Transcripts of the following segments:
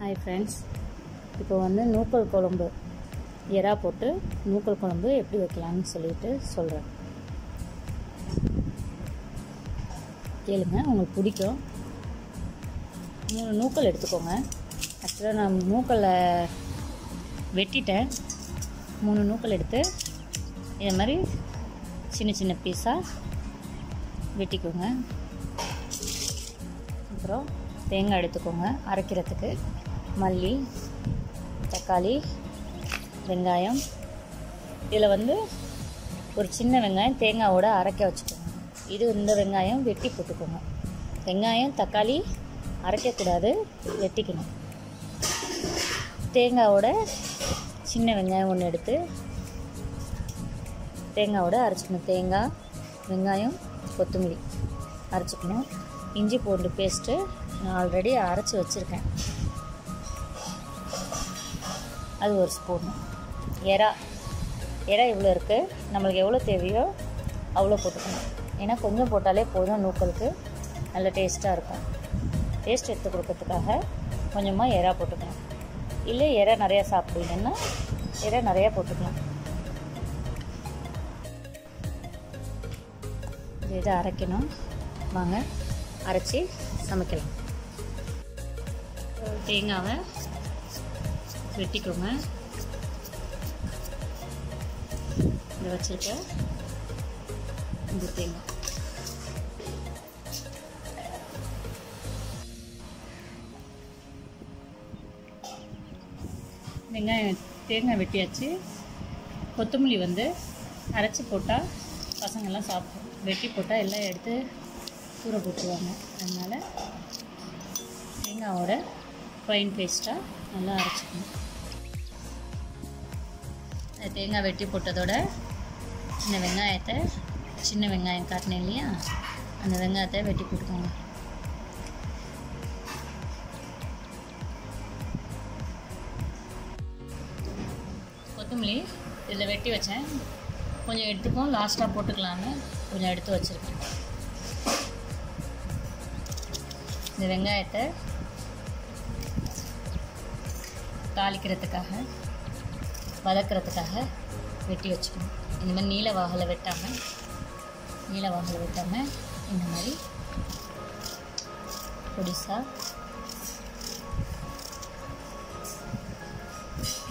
Hi friends இப்போ வந்து நூக்கல் குழம்பு. எறா போட்டு நூக்கல் குழம்பு எப்படி வைக்கலாம்னு சொல்லிட்டு சொல்கிறேன் கேளுங்க உங்களுக்கு பிடிக்கும். மூணு நூக்கல் எடுத்துக்கோங்க. ஆக்சுவலாக நான் நூக்கலை வெட்டிட்டேன். மூணு நூக்கல் எடுத்து இதை மாதிரி சின்ன சின்ன பீஸாக வெட்டிக்கோங்க. அப்புறம் தேங்காய் எடுத்துக்கோங்க அரைக்கிறதுக்கு. மல்லி தக்காளி வெங்காயம். இதில் வந்து ஒரு சின்ன வெங்காயம் தேங்காவோட அரைக்க வச்சுக்கோங்க. இது இந்த வெங்காயம் வெட்டி போட்டுக்கோங்க. வெங்காயம் தக்காளி அரைக்கக்கூடாது வெட்டிக்கணும். தேங்காவோட சின்ன வெங்காயம் ஒன்று எடுத்து தேங்காவோட அரைச்சிக்கணும். தேங்காய் வெங்காயம் கொத்தமல்லி அரைச்சிக்கணும். இஞ்சி பூண்டு பேஸ்ட்டு நான் ஆல்ரெடி அரைச்சி வச்சுருக்கேன். அது ஒரு ஸ்பூன் எறா எறா இவ்வளோ இருக்குது நம்மளுக்கு எவ்வளோ தேவையோ அவ்வளோ போட்டுக்கணும். ஏன்னா கொஞ்சம் போட்டாலே போதும் நூக்கலுக்கு. நல்ல டேஸ்ட்டாக இருக்கும். டேஸ்ட் எடுத்து கொடுக்கறதுக்காக கொஞ்சமாக எறா போட்டுக்கலாம். இல்லை எறா நிறையா சாப்பிடுவீங்கன்னா எறா நிறையா போட்டுக்கலாம். இதை அரைக்கணும். வாங்க அரைச்சி சமைக்கலாம். தேங்காவை வெட்டிக்கோங்க. இதை வச்சுருக்க இந்த தேங்காய். வெங்காயம் தேங்காய் வெட்டியாச்சு. கொத்தமல்லி வந்து அரைச்சி போட்டால் பசங்கள்லாம் சாப்பிடும். வெட்டி போட்டால் எல்லாம் எடுத்து ஊற போட்டுருவாங்க. அதனால் தேங்காவோட ஃபைன் பேஸ்ட்டாக நல்லா அரைச்சிக்கணும். தேங்காய் வெட்டி போட்டதோட இந்த வெங்காயத்தை சின்ன வெங்காயம் காட்டினேன் இல்லையா? அந்த வெங்காயத்தை வெட்டி போட்டுக்கோங்க. கொத்தமல்லி இதில் வெட்டி வச்சேன். கொஞ்சம் எடுத்துக்கும் லாஸ்ட்டாக போட்டுக்கலான்னு கொஞ்சம் எடுத்து வச்சுருக்கேன். இந்த வெங்காயத்தை தாளிக்கிறதுக்காக வதக்கிறதுக்காக வெட்டி வச்சுக்கணும். இந்த மாதிரி நீல வாகலை வெட்டாமல் நீல வாகலை வெட்டாமல் இந்த மாதிரி பொடிசாக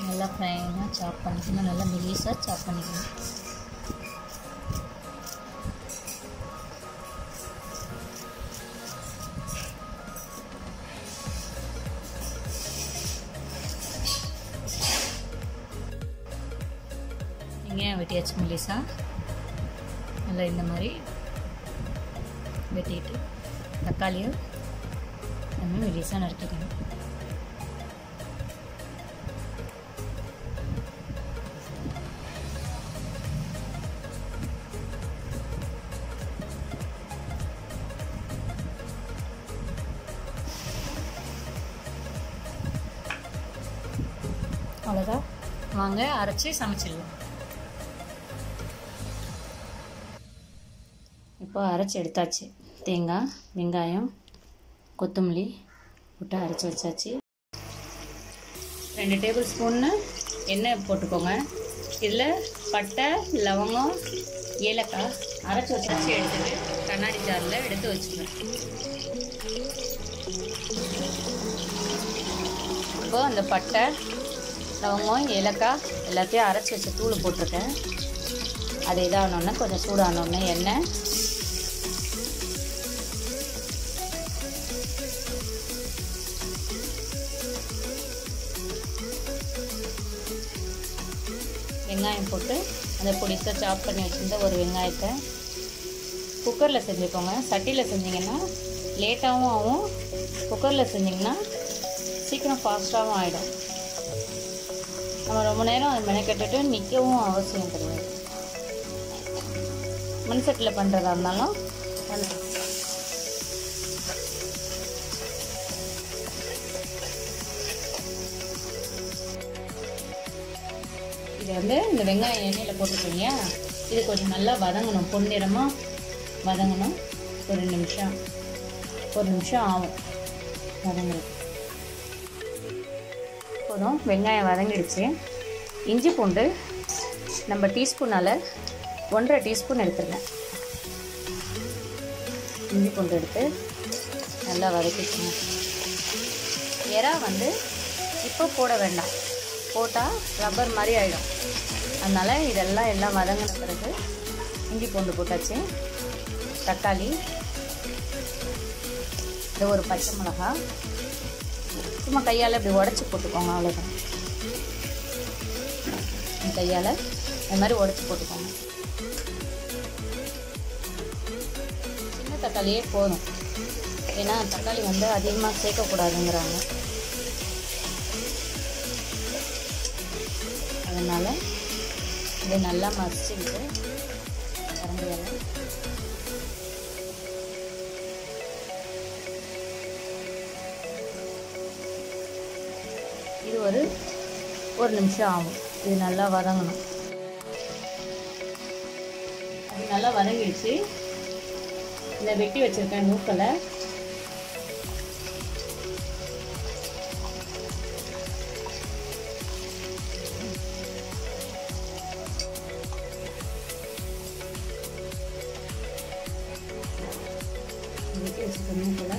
நல்லா ஃப்ரைனாக சாப் பண்ணிக்கணும். நல்லா மெலிசாக சாப் பண்ணிக்கணும். வெங்காயம் வெட்டியாச்சு மெலிசா நல்லா இந்த மாதிரி வெட்டிட்டு தக்காளியும் நம்ம மெலிசாக நறுக்கிக்கணும். அவ்வளோதான் வாங்க அரைச்சி சமைச்சிடலாம். இப்போ அரைச்சி எடுத்தாச்சு. தேங்காய் வெங்காயம் கொத்தமல்லி போட்டு அரைச்சி வச்சாச்சு. ரெண்டு டேபிள் ஸ்பூன்னு எண்ணெய் போட்டுக்கோங்க. இதில் பட்டை லவங்கம் ஏலக்காய் அரைச்சி வச்சாச்சு. எடுத்துட்டு கண்ணாடி ஜாரில் எடுத்து வச்சுக்கணும் இப்போ அந்த பட்டை லவங்கம் ஏலக்காய் எல்லாத்தையும் அரைச்சி வச்ச தூள் போட்டிருக்கேன். அது இதாகணுன்னா கொஞ்சம் சூடானோடனே எண்ணெய் போட்டு அந்த பொடிசாக சாப் பண்ணி வச்சுருந்த ஒரு வெங்காயத்தை குக்கரில் செஞ்சுக்கோங்க. சட்டியில் செஞ்சிங்கன்னா லேட்டாகவும் ஆகும். குக்கரில் செஞ்சிங்கன்னா சீக்கிரம் ஃபாஸ்ட்டாகவும் ஆகிடும் நம்ம ரொம்ப நேரம் அது மெனக்கெட்டுட்டு நிற்கவும் அவசியம் கிடையாது. மண் சட்டியில் பண்ணுறதா இருந்தாலும் இது வந்து இந்த வெங்காயம் எண்ணெயில் போட்டுக்கோங்க இது கொஞ்சம் நல்லா வதங்கணும். பொன்னிறமாக வதங்கணும். ஒரு நிமிஷம். ஒரு நிமிஷம் ஆகும். வதங்குறது போதும். வெங்காயம் வதங்கிடுச்சு. இஞ்சி பூண்டு நம்ம டீஸ்பூனால் ஒன்றரை டீஸ்பூன் எடுத்துருங்க. இஞ்சி பூண்டு எடுத்து நல்லா வதக்கிக்கணும் எறா வந்து இப்போ போட வேண்டாம். போட்டால் ரப்பர் மாதிரி ஆகிடும் அதனால் இதெல்லாம் எல்லாம் வதங்கின பிறகு இஞ்சி பூண்டு போட்டாச்சு. தக்காளி. இது ஒரு பச்சை மிளகா. சும்மா கையால் இப்படி உடச்சி போட்டுக்கோங்க அவ்வளோதான் கையால் இந்த மாதிரி உடச்சி போட்டுக்கோங்க. சின்ன தக்காளியே போதும். ஏன்னா தக்காளி வந்து அதிகமாக சேர்க்கக்கூடாதுங்கிறாங்க. அதனால் இதை நல்லா மசிச்சுக்கிட்டு கரண்டியால். இது ஒரு ஒரு நிமிஷம் ஆகும். இது நல்லா வதங்கணும். அது நல்லா வதங்கிடுச்சு. இந்த வெட்டி வச்சுருக்கேன் நூக்கலை வெட்டி வச்சுருக்க நூக்கலை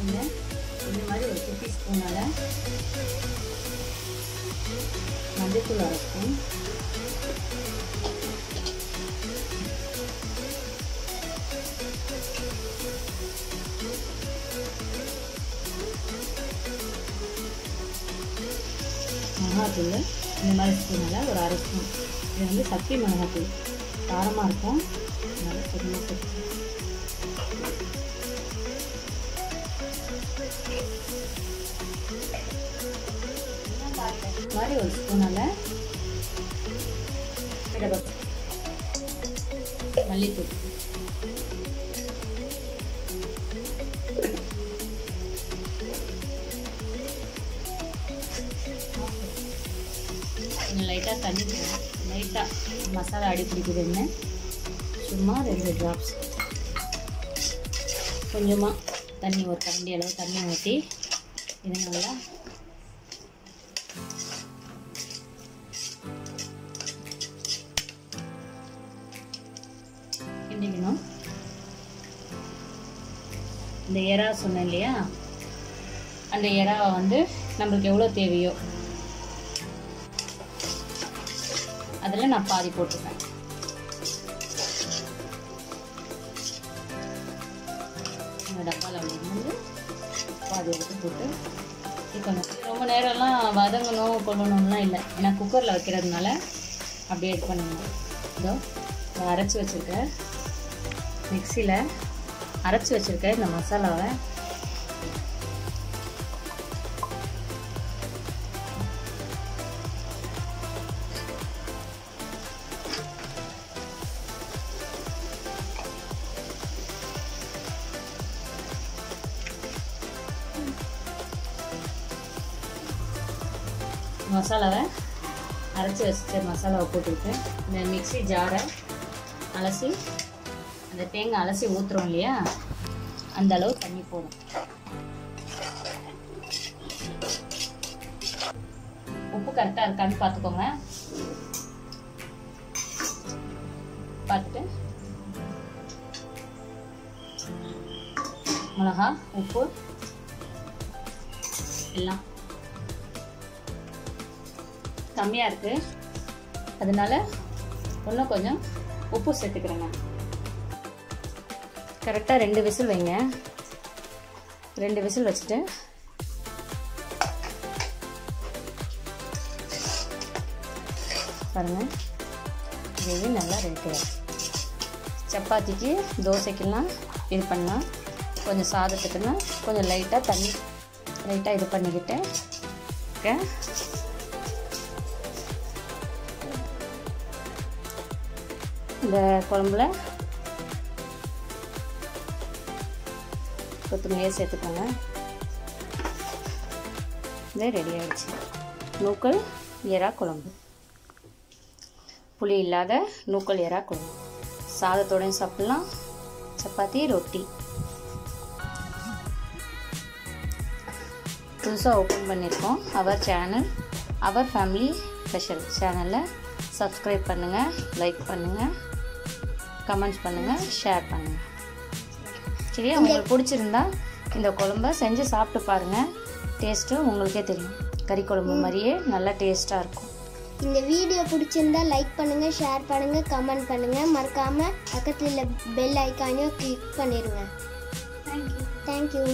இந்த இந்த மாதிரி ஒரு குட்டி ஸ்பூனால் மஞ்சத்தூள் அரை மிளகாத்தூள் இந்த மாதிரி ஸ்பூனில் ஒரு அரை ஸ்பூன். இது வந்து சக்தி மிளகாத்தூள். காரமாக இருக்கும். நல்லா சரியாக மாதிரி ஒரு ஸ்பூனால் மிளகாத்தூள். மல்லித்தூள். மசாலா அடி பிடிக்குதுன்னு சும்மா ரெண்டு ட்ராப்ஸ் கொஞ்சமாக தண்ணி ஒரு கரண்டி அளவு தண்ணி ஊற்றி இது நல்லா கிண்டிக்கணும். இந்த எறா சொன்னேன் இல்லையா? அந்த எறாவை வந்து நம்மளுக்கு எவ்வளோ தேவையோ அதில் நான் பாதி போட்டுப்பேன். இந்த டப்பாவில் வந்து பாதி எடுத்து போட்டு இருக்கணும் ரொம்ப நேரம்லாம் வதங்கணும் கொள்ளணும்லாம் இல்லை. ஏன்னா குக்கரில் வைக்கிறதுனால அப்படியே இது பண்ணணும். இதோ அரைச்சி வச்சுருக்க மிக்சியில் அரைச்சி வச்சுருக்க இந்த மசாலாவை. மசாலாவை அரைச்சி வச்சுட்டு மசாலாவை போட்டுக்கிட்டு இந்த மிக்ஸி ஜாரை அலசி அந்த தேங்காய் அலசி ஊற்றுறோம் இல்லையா? அந்த அளவு தண்ணி போடும் உப்பு கரெக்டாக இருக்கான்னு பார்த்துக்கோங்க. பார்த்துட்டு மிளகா உப்பு எல்லாம் கம்மியாக இருக்குது அதனால் இன்னும் கொஞ்சம் உப்பு சேர்த்துக்கிறேங்க. கரெக்டாக ரெண்டு விசில் வைங்க. ரெண்டு விசில் வச்சுட்டு. பாருங்கள் கிரேவி நல்லா ரெடி சப்பாத்திக்கு தோசைக்கெல்லாம் இது பண்ணால் கொஞ்சம் சாதத்துக்குன்னா கொஞ்சம் லைட்டாக தண்ணி லைட்டாக இது பண்ணிக்கிட்டு இந்த குழம்புல கொத்தமல்லியை சேர்த்துக்கோங்க. இது ரெடி ஆகிடுச்சு நூக்கல் எறா குழம்பு. புளி இல்லாத நூக்கல் எறா குழம்பு. சாதத்தோடையும் சாப்பிட்லாம். சப்பாத்தி ரொட்டி. புதுசாக ஓப்பன் பண்ணியிருக்கோம். அவர் சேனல் அவர் ஃபேமிலி ஸ்பெஷல் சேனலில் சப்ஸ்கிரைப் பண்ணுங்கள் லைக் பண்ணுங்கள் கமெண்ட்ஸ் பண்ணுங்கள் ஷேர் பண்ணுங்கள் சரியா? உங்களுக்கு பிடிச்சிருந்தா இந்த குழம்ப செஞ்சு சாப்பிட்டு பாருங்கள் டேஸ்ட்டு உங்களுக்கே தெரியும். கறி குழம்பு மாதிரியே நல்லா டேஸ்ட்டாக இருக்கும். இந்த வீடியோ பிடிச்சிருந்தா லைக் பண்ணுங்க ஷேர் பண்ணுங்க கமெண்ட் பண்ணுங்க. மறக்காம பக்கத்துல பெல் ஐக்கானையும் கிளிக் பண்ணிடுங்க தேங்க்யூ